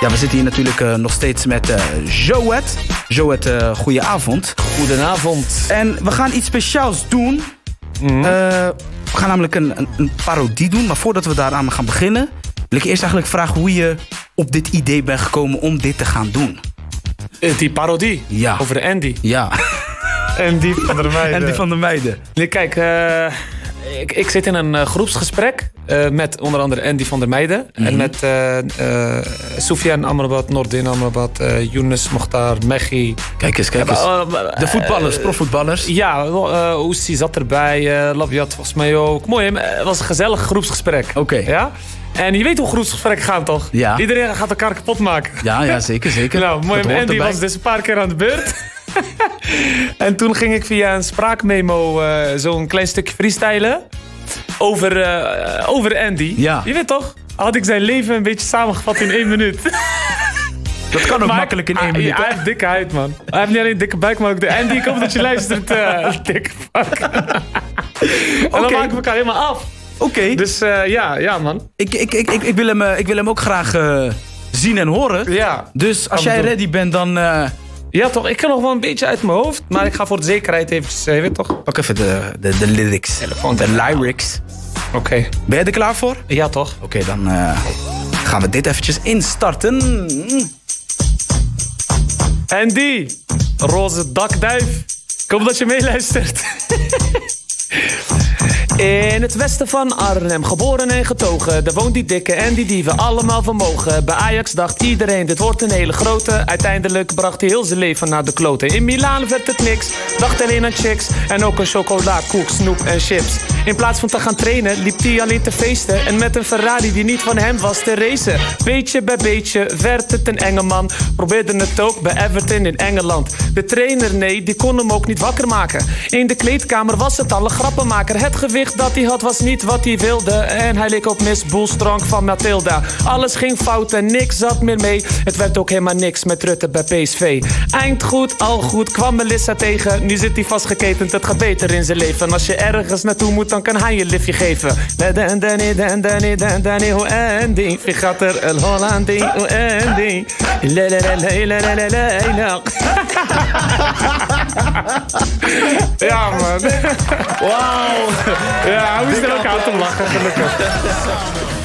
Ja, we zitten hier natuurlijk eh, nog steeds met eh Joët. Joët, eh goedenavond. Goedenavond. En we gaan iets speciaals doen. Eh, we gaan namelijk een, een, een parodie doen. Maar voordat we daaraan gaan beginnen... wil ik eerst eigenlijk vragen hoe je op dit idee bent gekomen om dit te gaan doen. Die parodie Ja. over de Andy. Ja, die van de meiden. en die van de meiden. Nee, kijk, eh, ik, ik zit in een eh, groepsgesprek eh, met onder andere Andy van der Meijden. En met uh, uh, Soufiane Amrabat, Nordin Amrabat, Younes Mokhtar, Mechi. Kijk eens, kijk eens. De voetballers, profvoetballers. Ja, uh, Oessi zat erbij, Labiat volgens mij ook. Mooi, het was een gezellig groepsgesprek. Oké. Ja? En je weet hoe groepsgesprekken gaan, toch? Ja. Iedereen gaat elkaar kapot maken. Ja, ja zeker, zeker. nou, mooi. Andy erbij. was dus een paar keer aan de beurt. en toen ging ik via een spraakmemo uh, zo'n klein stukje freestylen. Over, uh, over Andy. Ja. Je weet toch? Had ik zijn leven een beetje samengevat in één minuut. Dat kan ook maar makkelijk in één hij, minuut. Hij heeft dikke huid, man. Hij heeft niet alleen een dikke buik, maar ook de Andy. Ik hoop dat je luistert. Uh, dikke fuck. en dan maken we elkaar helemaal af. Oké. Dus uh, ja, ja, man. Ik, ik, ik, ik, ik, wil, hem, ik wil hem ook graag uh, zien en horen. Ja. Dus als jij doen. ready bent, dan... Ja, toch? Ik kan nog wel een beetje uit mijn hoofd. Maar ik ga voor de zekerheid even... Je weet toch? Pak even de, de, de lyrics. Telefoon. De lyrics. Oké. Okay. Ben je er klaar voor? Ja, toch? Oké, okay, dan uh, gaan we dit eventjes instarten. Andy, roze dakduif. Ik hoop dat je meeluistert. In het westen van Arnhem, geboren en getogen. Daar woont die dikke en die dieven allemaal vermogen. Bij Ajax dacht iedereen, dit wordt een hele grote. Uiteindelijk bracht hij heel zijn leven naar de kloten. In Milaan werd het niks, dacht alleen aan chicks. En ook een chocola, koek, snoep en chips. In plaats van te gaan trainen, liep hij alleen te feesten. En met een Ferrari die niet van hem was te racen. Beetje bij beetje werd het een enge man. Probeerde het ook bij Everton in Engeland. De trainer, nee, die kon hem ook niet wakker maken. In de kleedkamer was het al een grappenmaker. Het gewicht dat hij had was niet wat hij wilde. En hij leek op Miss Boelstrank van Matilda. Alles ging fout en niks zat meer mee. Het werd ook helemaal niks met Rutte bij PSV. Eind goed, al goed, kwam Melissa tegen. Nu zit hij vastgeketend, het gaat beter in zijn leven. Als je ergens naartoe moet, dan kan hij je liftje geven. Dan, Danny, dan, Danny, dan, Danny, hoe Andy. Figater, el Hollandi, hoe Andy. Ja, man. Wauw. Ja, er ook aan te lachen, gelukkig.